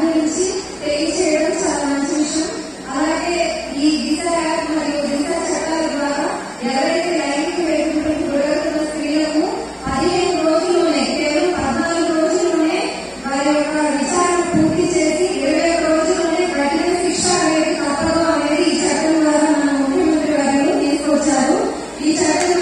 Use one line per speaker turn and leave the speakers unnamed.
గురించి తెలియచేయడం చాలా మంచి విషయం అలాగే ఈ దిశ యాప్ మరియు దిశ చట్టాల ద్వారా ఎవరైతే లైంగిక వేధింపులకు గురవుతున్న స్త్రీలకు పదిహేను రోజుల్లోనే కేవలం పద్నాలుగు రోజుల్లోనే వారి యొక్క విచారణ పూర్తి చేసి ఇరవై ఒక రోజుల్లోనే కఠిన శిక్ష అనేది తప్పదు అనేది ఈ చట్టం ద్వారా మన ముఖ్యమంత్రి గారు తీసుకొచ్చారు. ఈ చట్టం